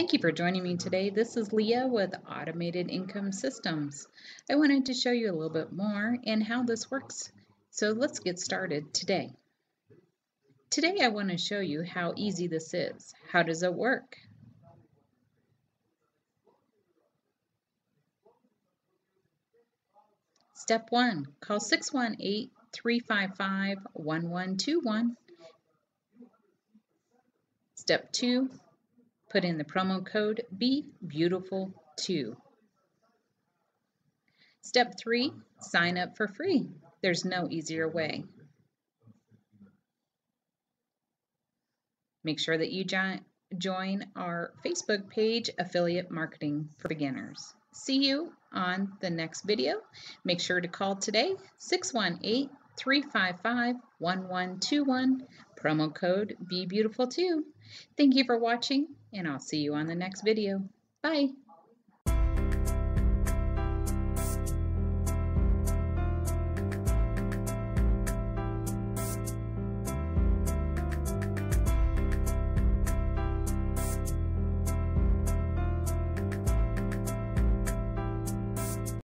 Thank you for joining me today. This is Leah with Automated Income Systems. I wanted to show you a little bit more and how this works. So let's get started today. Today I want to show you how easy this is. How does it work? Step 1. Call 618-355-1121. Step 2 Put in the promo code BeBeautiful2. Step three, sign up for free. There's no easier way. Make sure that you join our Facebook page, Affiliate Marketing for Beginners. See you on the next video. Make sure to call today, 618 355 1121, promo code BeBeautiful2. Thank you for watching, and I'll see you on the next video. Bye.